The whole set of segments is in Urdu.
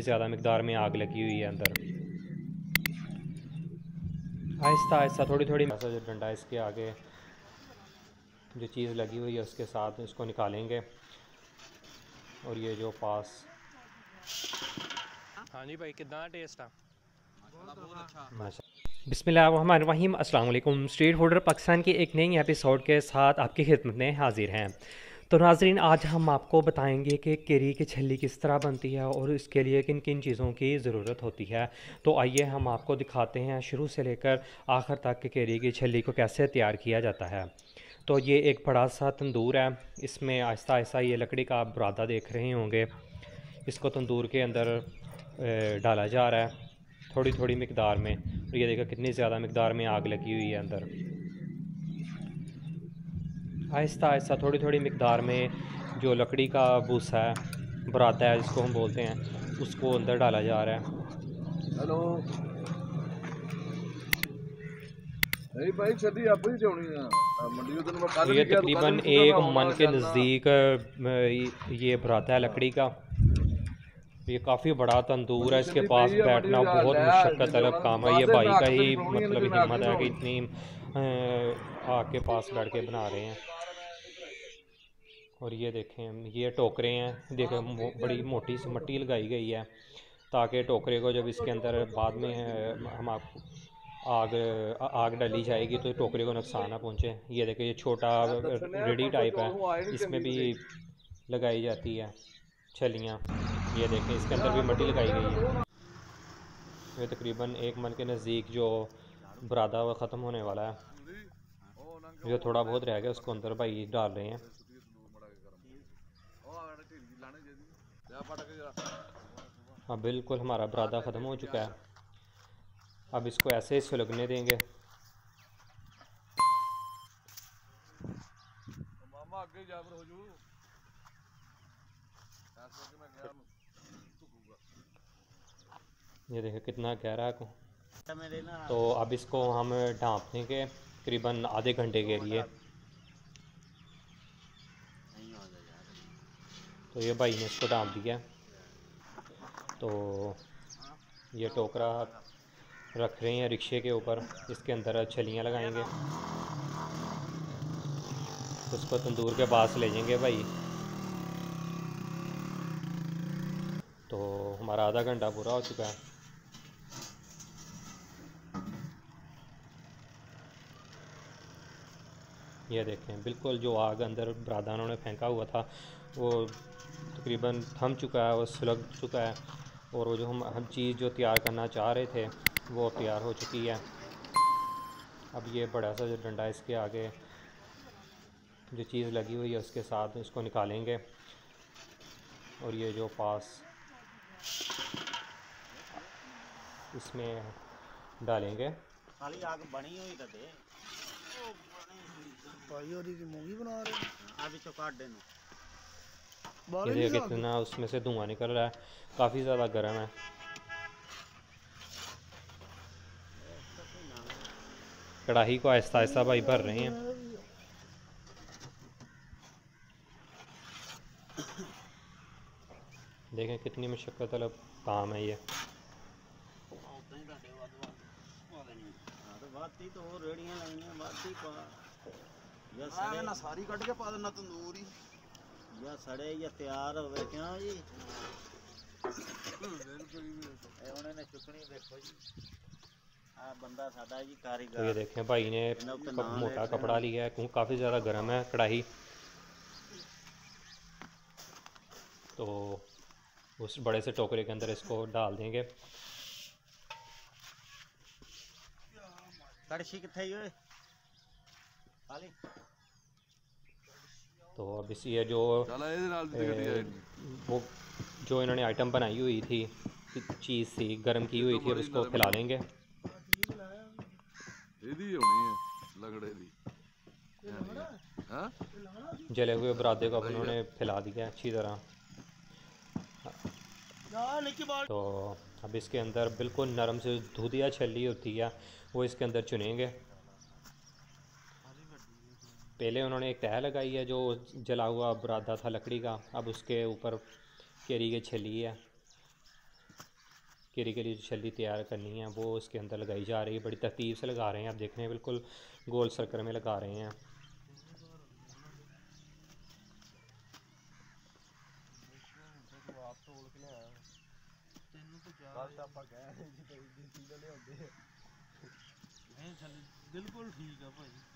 زیادہ مقدار میں آگ لگی ہوئی ہے اندر۔ آہستہ آہستہ تھوڑی تھوڑی۔ جو ڈنڈا اس کے آگے جو چیز لگی ہوئی ہے اس کے ساتھ اس کو نکالیں گے۔ اور یہ جو پاس۔ ہاں جی بھائی کتنا ٹیسٹ بسم اللہ الرحمن الرحیم۔ السلام علیکم۔ اسٹریٹ فوڈر پاکستان کی ایک نئی ایپیسوڈ کے ساتھ آپ کی خدمت میں حاضر ہیں۔ تو ناظرین، آج ہم آپ کو بتائیں گے کہ کیری کی چھلی کس طرح بنتی ہے اور اس کے لیے کن کن چیزوں کی ضرورت ہوتی ہے۔ تو آئیے ہم آپ کو دکھاتے ہیں شروع سے لے کر آخر تک کہ کیری کی چھلی کو کیسے تیار کیا جاتا ہے۔ تو یہ ایک بڑا سا تندور ہے۔ اس میں آہستہ آہستہ یہ لکڑی کا آپ برادہ دیکھ رہے ہوں گے۔ اس کو تندور کے اندر ڈالا جا رہا ہے تھوڑی تھوڑی مقدار میں۔ اور یہ دیکھا کتنی زیادہ مقدار میں آگ لگی ہوئی ہے اندر۔ آہستہ آہستہ تھوڑی تھوڑی مقدار میں جو لکڑی کا بھوسا ہے براتا ہے جس کو ہم بولتے ہیں اس کو اندر ڈالا جا رہا ہے۔ ہلو۔ یہ تقریباً ایک من کے نزدیک یہ براتا ہے لکڑی کا۔ یہ کافی بڑا تندور ہے اس کے پاس بیٹھنا بہت مشقت طلب کام ہے۔ یہ بھائی کا ہی مطلب ہمت ہے کہ اتنی آگ کے پاس بیٹھ کے بنا رہے ہیں۔ اور یہ دیکھیں، یہ ٹوکرے ہیں۔ دیکھیں بڑی موٹی سی مٹی لگائی گئی ہے تاکہ ٹوکرے کو جب اس کے اندر بعد میں ہم آپ آگ آگ ڈلی جائے گی تو ٹوکرے کو نقصان نہ پہنچے۔ یہ دیکھیں، یہ چھوٹا ریڈی ٹائپ ہے۔ اس میں بھی لگائی جاتی ہے چھلیاں۔ یہ دیکھیں، اس کے اندر بھی مٹی لگائی گئی ہے۔ یہ تقریباً ایک من کے نزدیک جو برادہ وہ ختم ہونے والا ہے۔ جو تھوڑا بہت رہ گیا، اس کو اندر بھائی ڈال رہے ہیں۔ اب بالکل ہمارا برادہ ختم ہو چکا ہے۔ اب اس کو ایسے ہی سلگنے دیں گے۔ یہ دیکھیں کتنا گہرا تو اب اس کو ہم ڈھانپ دیں گے تقریباً آدھے گھنٹے کے لیے تو یہ بھائی نے اس کو ڈانپ دیا۔ تو یہ ٹوکرا رکھ رہے ہیں رکشے کے اوپر، اس کے اندر چھلیاں لگائیں گے۔ اس کو تندور کے پاس لے جائیں گے بھائی۔ تو ہمارا آدھا گھنٹہ پورا ہو چکا ہے۔ یہ دیکھیں، بالکل جو آگ اندر برادانوں نے پھینکا ہوا تھا، وہ تقریباً تھم چکا ہے وہ سلگ چکا ہے اور وہ جو ہم ہم چیز جو تیار کرنا چاہ رہے تھے وہ تیار ہو چکی ہے۔ اب یہ بڑا سا جو ڈنڈا اس کے آگے جو چیز لگی ہوئی ہے اس کے ساتھ اس کو نکالیں گے۔ اور یہ جو پاس اس میں ڈالیں گے۔ یہ دیکھیں کتنا اس میں سے دھواں نکل رہا ہے۔ کافی زیادہ گرم ہے۔ کڑاہی کو آہستہ آہستہ بھائی بھر رہے ہیں۔ دیکھیں کتنی مشقت طلب کام ہے یہ۔ ساری کٹ کے پا دینا تندور ہی یا سڑے یا تیار ہوئے کیوں جی اے انہوں نے چکنی دیکھو جی آ بندہ ساڈا جی تو یہ کاریگر دیکھیں بھائی نے موٹا کپڑا لیا ہے کیونکہ کافی زیادہ گرم ہے کڑاہی تو اس بڑے سے ٹوکرے کے اندر اس کو ڈال دیں گے کڑشی کتھے ہوئے خالی تو اب اس یہ جو وہ جو انہوں نے آئٹم بنائی ہوئی تھی چیز تھی گرم کی ہوئی تھی اب اس کو پھیلا لیں گے۔ دی۔ ہاں؟ جلے ہوئے برادے کو انہوں نے پھیلا دیا اچھی طرح۔ تو اب اس کے اندر بالکل نرم سے دھودیا چھلی ہوتی ہے وہ اس کے اندر چنیں گے۔ پہلے انہوں نے ایک تہہ لگائی ہے جو جلا ہوا برادہ تھا لکڑی کا اب اس کے اوپر کیری کی چھلی ہے۔ کیری کے لیے چھلی تیار کرنی ہے وہ اس کے اندر لگائی جا رہی ہے بڑی ترتیب سے لگا رہے ہیں۔ آپ دیکھ رہے ہیں بالکل گول سرکر میں لگا رہے ہیں۔ بالکل ٹھیک ہے بھائی۔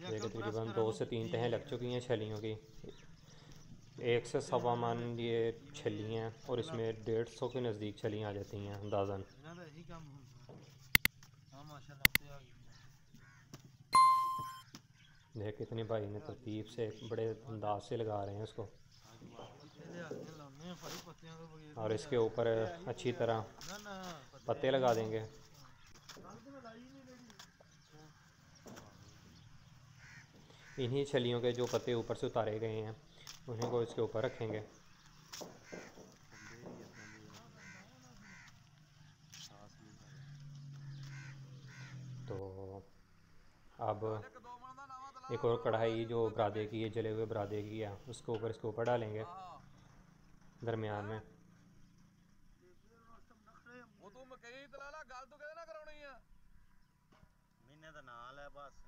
یہ تقریباً دو سے تین تہیں لگ چکی ہیں چھلیوں کی۔ ایک سے سوا من یہ چھلی ہیں اور اس میں ڈیڑھ سو کے نزدیک چھلیاں آ جاتی ہیں، اندازاً۔ دیکھ کتنی بھائی نے ترتیب سے بڑے انداز سے لگا رہے ہیں اس کو۔ اور اس کے اوپر اچھی طرح پتے لگا دیں گے۔ انہی چھلیوں کے جو پتے اوپر سے اتارے گئے ہیں انہیں کو اس کے اوپر رکھیں گے۔ تو اب ایک اور کڑھائی جو برادے کی ہے جلے ہوئے برادے کی ہے اس کے اوپر اس کے اوپر ڈالیں گے۔ درمیان میں۔ ਉਹ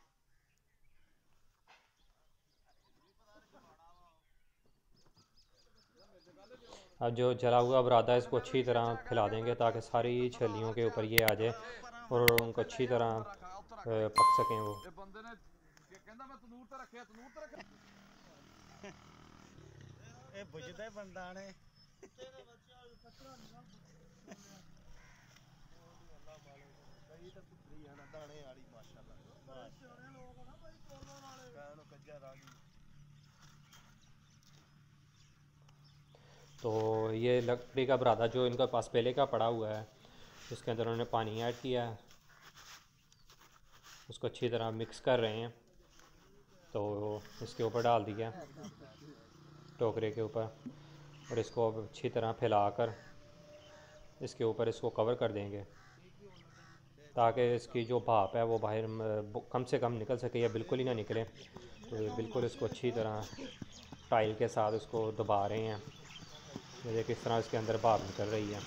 اب جو جلا ہوا برادہ ہے اس کو اچھی طرح پھیلا دیں گے تاکہ ساری چھلیوں کے اوپر یہ آ جائے اور ان کو اچھی طرح پک سکیں وہ۔ ਇਹ تو یہ لکڑی کا برادہ جو ان کے پاس پہلے کا پڑا ہوا ہے، اس کے اندر انہوں نے پانی ایڈ کیا ہے۔ اس کو اچھی طرح مکس کر رہے ہیں۔ تو اس کے اوپر ڈال دیا ٹوکرے کے اوپر اور اس کو اچھی طرح پھیلا کر اس کے اوپر اس کو کور کر دیں گے۔ تاکہ اس کی جو بھاپ ہے وہ باہر، کم سے کم نکل سکے یا بالکل ہی نہ نکلے۔ تو یہ بالکل اس کو اچھی طرح ٹائل کے ساتھ اس کو دبا رہے ہیں۔ یہ کس طرح اس کے اندر بھاپ نکل رہی ہے۔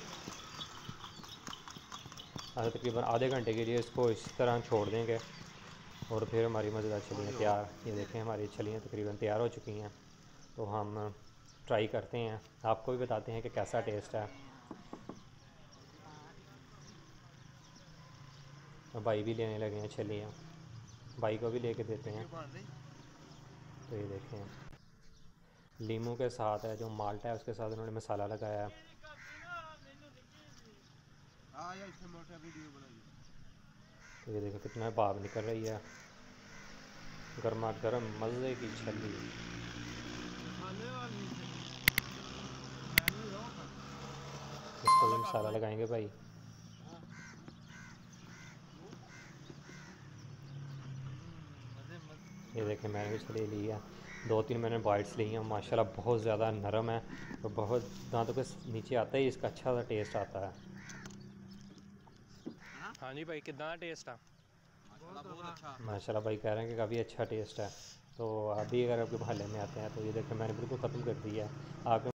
آج تقریباً آدھے گھنٹے کے لیے اس کو اس طرح چھوڑ دیں گے اور پھر ہماری مزیدار چھلیاں تیار۔ یہ دیکھیں ہماری چھلیاں تقریباً تیار ہو چکی ہیں۔ تو ہم ٹرائی کرتے ہیں۔ آپ کو بھی بتاتے ہیں کہ کیسا ٹیسٹ ہے۔ بھائی بھی لینے لگے ہیں چھلیاں بھائی کو بھی لے کے دیتے ہیں۔ تو یہ دیکھیں۔ لیمو کے ساتھ ہے جو مالٹ ہے اس کے ساتھ انہوں نے مسالہ لگایا ہے۔ تو یہ دیکھو کتنا باب نکل رہی ہے۔ گرما گرم مزے کی چھلی۔ اس کو مسالہ لگائیں گے بھائی۔ یہ دیکھیں میں نے بھی چلے لی ہے۔ دو تین میں نے بائٹس لی ہیں ماشاء اللہ بہت زیادہ نرم ہے اور بہت دانتوں کے نیچے آتا ہی اس کا اچھا سا ٹیسٹ آتا ہے۔ ہاں جی بھائی کتنا ٹیسٹ ہے؟ ماشاء اللہ بھائی کہہ رہے ہیں کہ کافی اچھا ٹیسٹ ہے۔ تو آپ بھی اگر آپ کے محلے میں آتے ہیں تو یہ دیکھیں میں نے بالکل ختم کر دیا ہے۔ آپ